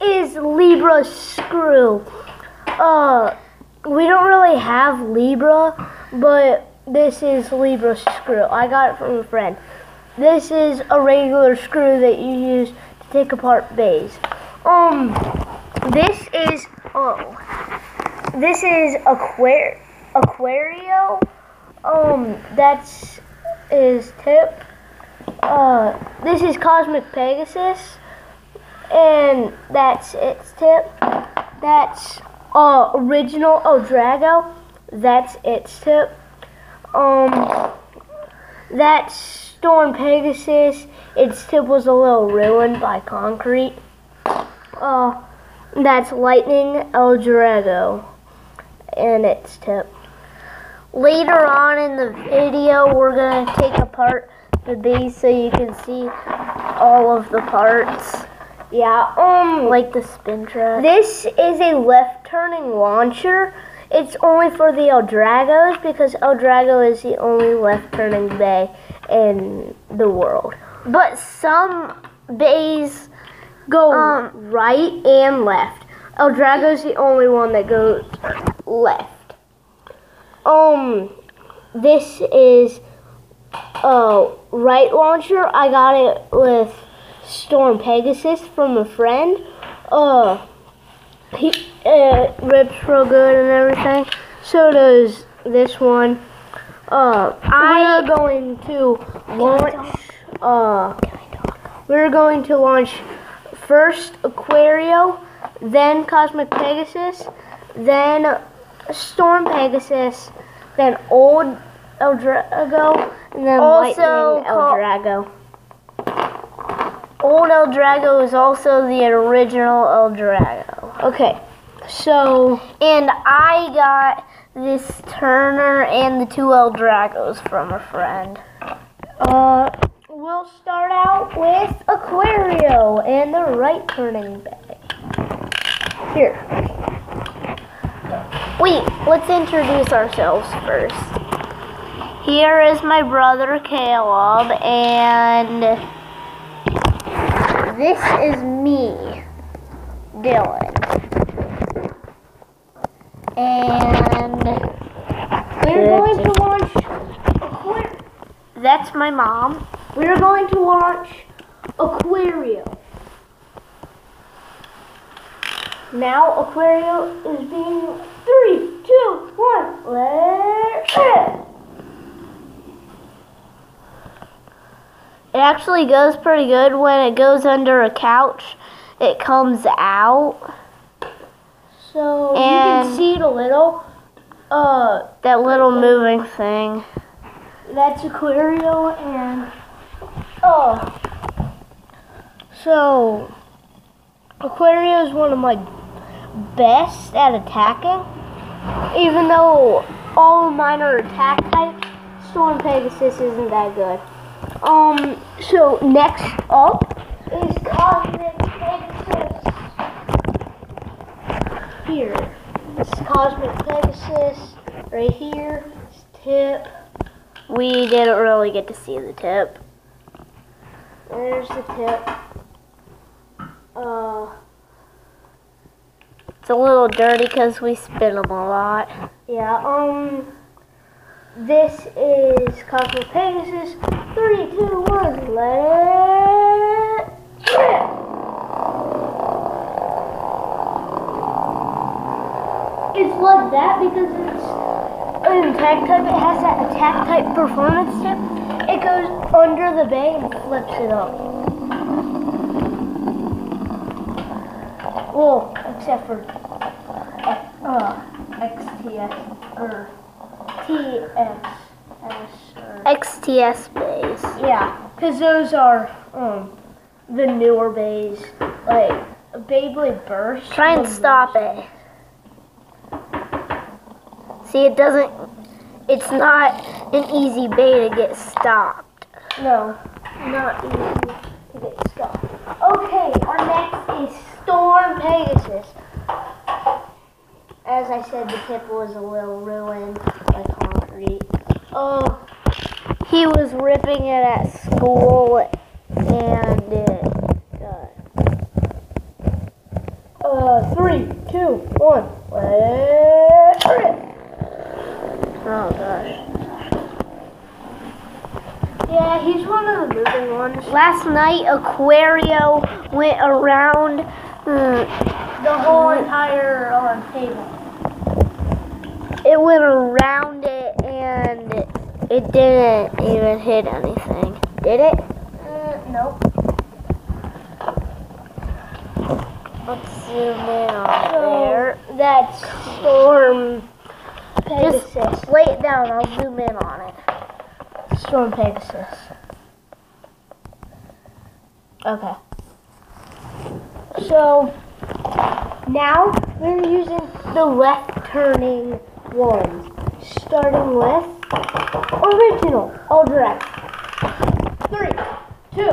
is Libra screw. Uh, we don't really have Libra, but this is Libra screw. I got it from a friend. This is a regular screw that you use to take apart beys. Um, this is oh, this is Aquar Aquario. Um, that's his tip. Uh, this is Cosmic Pegasus, and that's its tip. That's uh original Eldrago. That's its tip. Um, that's Storm Pegasus. Its tip was a little ruined by concrete. Uh, that's Lightning Eldrago, and its tip. Later on in the video, we're gonna take apart the base so you can see all of the parts. Yeah, um, Like the spin track. this is a left turning launcher. It's only for the Eldragos because Eldrago is the only left turning bey in the world. But some beys go Um, right and left. Eldrago's the only one that goes left. Um, this is a right launcher. I got it with Storm Pegasus from a friend. Uh, he uh, rips real good and everything. So does this one. Uh, I- we're going to launch. Uh, we're going to launch first Aquario, then Cosmic Pegasus, then Storm Pegasus, then Old Eldrago, and then Also Lightning call- Eldrago. Old El Drago is also the original El Drago. Okay, so And I got this Turner and the two El Dragos from a friend. uh, we'll start out with Aquario and the right turning bey. Here, Wait, let's introduce ourselves first. Here is my brother Caleb, and this is me, Dylan. And we're going to launch. That's my mom. we're going to launch Aquario. Now Aquario is being three, two, one. Let's It actually goes pretty good when it goes under a couch. It comes out. So you can see it a little. Uh, That little moving thing. that's Aquario and oh, so Aquario is one of my best at attacking. Even though all mine are attack type, Storm Pegasus isn't that good. Um, so next up is Cosmic Pegasus. Here, is Cosmic Pegasus right here. It's tip. We didn't really get to see the tip. There's the tip. Uh, It's a little dirty because we spin them a lot. yeah, um, this is Cosmic Pegasus. Three, two, one, let it rip. It's like that because it's an attack type. It has that attack type performance tip. It goes under the bey and flips it up. Well, except for uh, uh XTS or er, TSS or er. XTS beys. Yeah, because those are um the newer beys like Beyblade Burst. Try and stop it. See, it doesn't. It's not an easy bey to get stopped. No, not easy to get stopped. Okay, our next is Storm Pegasus. As I said, the tip was a little ruined by concrete. Oh, He was ripping it at school, and it. Uh, Uh, three, two, one. Let's rip. Oh gosh. Yeah, he's one of the moving ones. Last night, Aquario went around. mm, The whole entire uh, table. it went around it and it didn't even hit anything. Did it? Uh, nope. Let's zoom in on there. So that's Storm Just lay it down. I'll zoom in on it. Storm Pegasus. Okay. So now we're using the left turning ones. Starting with original Eldrax. Three, two,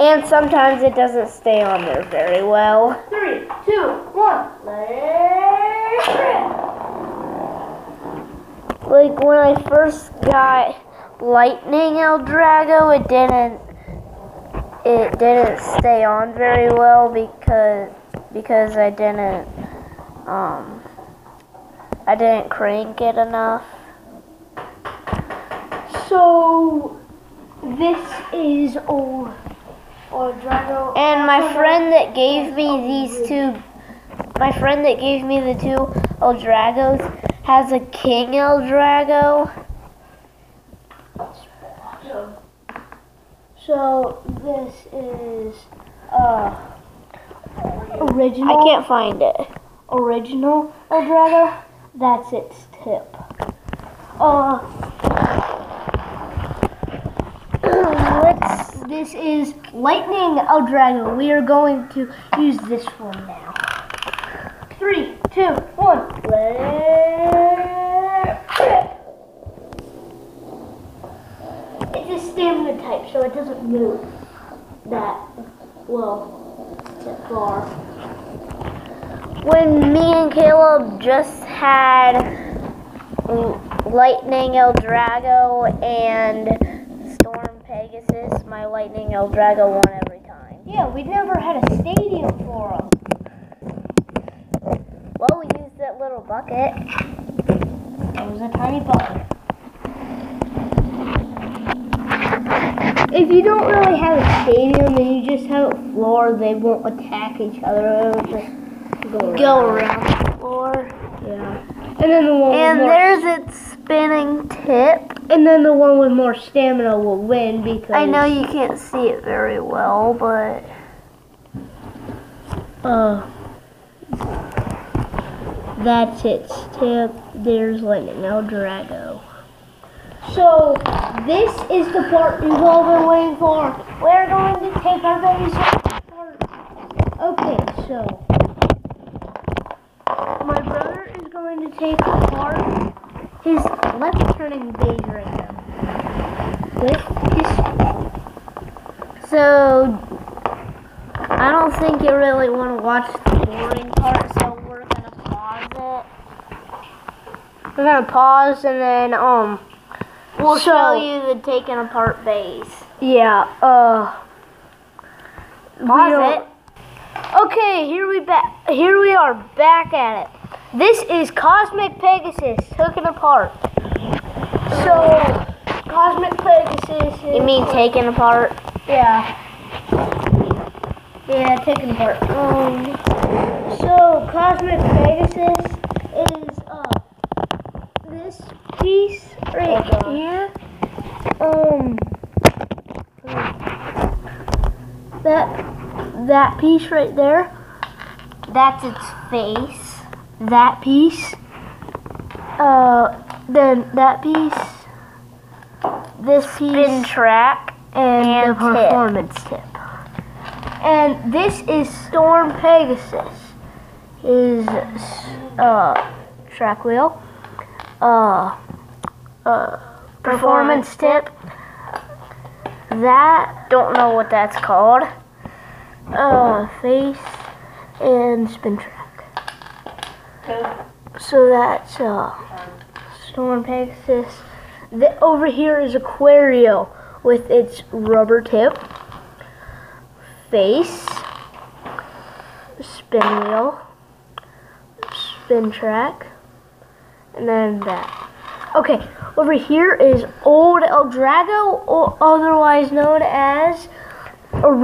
And sometimes it doesn't stay on there very well. three, two, one. Let's rip. Like when I first got Lightning Eldrago, it didn't it didn't stay on very well because because I didn't um I didn't crank it enough. So this is old Eldrago. And my friend that gave me these two my friend that gave me the two Eldragos has a King El Eldrago. So this is uh original. I can't find it. original Eldrago. That's its tip. Uh, let's. This is Lightning Eldrago. We are going to use this one now. Three, two, one. Let's. It's a stamina type, so it doesn't move that well that far. when me and Caleb just had Lightning Eldrago and Storm Pegasus, my Lightning Eldrago won every time. Yeah, we never had a stadium for them. Well, we used that little bucket. It was a tiny bucket. If you don't really have a stadium and you just have a floor, they won't attack each other. It'll just go around. Go around the floor. Yeah. And then the one And with more, there's its spinning tip. and then the one with more stamina will win because I know you can't see it very well, but Uh, that's its tip. There's Lightning Eldrago. So, this is the part we've all been waiting for. We're going to take our babies apart. Okay, so. My brother is going to take apart his left turning beige right now. With his so I don't think you really want to watch the boring part, so we're gonna pause it. We're gonna pause and then um We'll So- show you the taken apart base. yeah uh Pause it. Okay, here we back. Here we are back at it. This is Cosmic Pegasus taken apart. So Cosmic Pegasus. Is, You mean taken apart? Yeah. Yeah, taken apart. Um. So Cosmic Pegasus is uh this piece right Oh, here. Um. That that piece right there. That's its face. That piece. Uh. Then that piece. This piece Spin track. and, and the tip. performance tip. And this is Storm Pegasus. His uh, track wheel, uh, uh, performance tip. That Don't know what that's called. uh, face and spin track. So that's uh, Storm Pegasus. The, over here is Aquario with its rubber tip, face, spin wheel, spin track, and then that. Okay, over here is Old El Drago, otherwise known as